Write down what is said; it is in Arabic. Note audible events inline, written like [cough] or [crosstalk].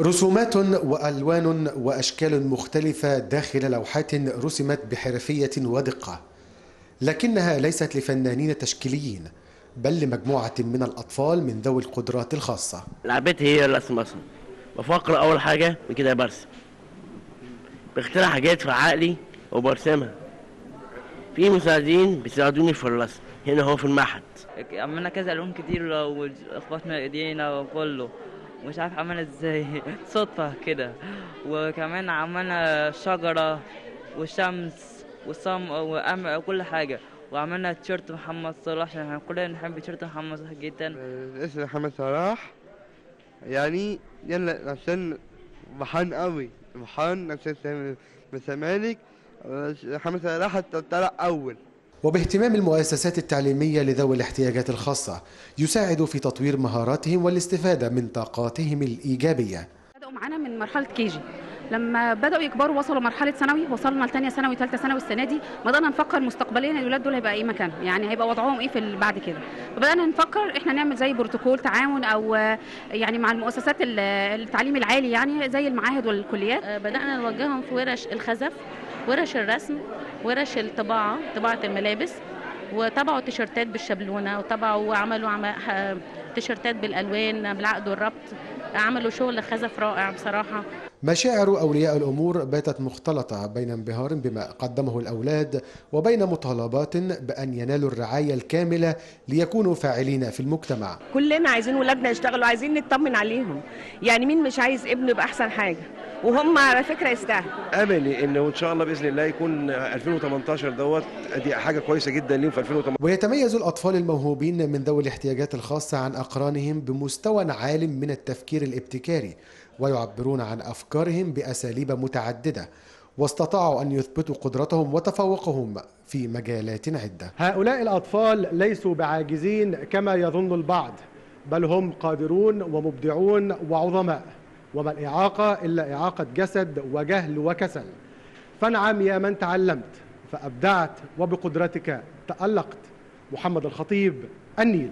رسومات وألوان وأشكال مختلفة داخل لوحات رسمت بحرفية ودقة لكنها ليست لفنانين تشكيليين بل لمجموعة من الأطفال من ذوي القدرات الخاصة. لعبتي هي الرسم أصلا. بفكر أول حاجة بكده برسم. بخترع حاجات في عقلي وبرسمها. في مساعدين بيساعدوني في الرسم. هنا هو في المعهد. عملنا كذا لون كتير واخبطنا إيدينا وكله. مش عارف عملنا إزاي. [laughs] صدفة كده. وكمان عملنا شجرة وشمس وصم وقمع وكل حاجة. وعملنا تيشيرت محمد صلاح. عشان إحنا كلنا نحب تيشيرت محمد صلاح جدا. اسمي محمد صلاح. يعني يلا عشان فرحان قوي. فرحان عشان من الزمالك محمد صلاح طلع أول. وباهتمام المؤسسات التعليمية لذوي الاحتياجات الخاصة يساعد في تطوير مهاراتهم والاستفادة من طاقاتهم الإيجابية. بدأوا معانا من مرحلة كيجي لما بدأوا يكبروا وصلوا مرحلة ثانوي وصلنا لثانية ثانوي ثالثة ثانوي السنة دي بدأنا نفكر مستقبليا الأولاد دول هيبقى إيه مكانهم يعني هيبقى وضعهم إيه في بعد كده. فبدأنا نفكر إحنا نعمل زي بروتوكول تعاون أو يعني مع المؤسسات التعليم العالي يعني زي المعاهد والكليات. بدأنا نوجههم في ورش الخزف. ورش الرسم ورش الطباعة طباعة الملابس وطبعوا تيشرتات بالشبلونة وطبعوا وعملوا عم... تيشرتات بالألوان بالعقد والربط. عملوا شغل خزف رائع بصراحة. مشاعر أولياء الأمور باتت مختلطة بين انبهار بما قدمه الأولاد وبين مطالبات بأن ينالوا الرعاية الكاملة ليكونوا فاعلين في المجتمع. كلنا عايزين ولادنا يشتغلوا عايزين نطمن عليهم. يعني مين مش عايز ابنه يبقى أحسن حاجة؟ وهم على فكرة يستاهلوا املي انه إن شاء الله بإذن الله يكون 2018 دوت دي حاجة كويسة جدا ليهم في 2018 ويتميز الأطفال الموهوبين من ذوي الاحتياجات الخاصة عن أقرانهم بمستوى عال من التفكير الابتكاري ويعبرون عن أفكارهم بأساليب متعددة واستطاعوا أن يثبتوا قدرتهم وتفوقهم في مجالات عدة. هؤلاء الأطفال ليسوا بعاجزين كما يظن البعض بل هم قادرون ومبدعون وعظماء. وما الإعاقة إلا إعاقة جسد وجهل وكسل. فانعم يا من تعلمت فأبدعت وبقدرتك تألقت. محمد الخطيب النيل.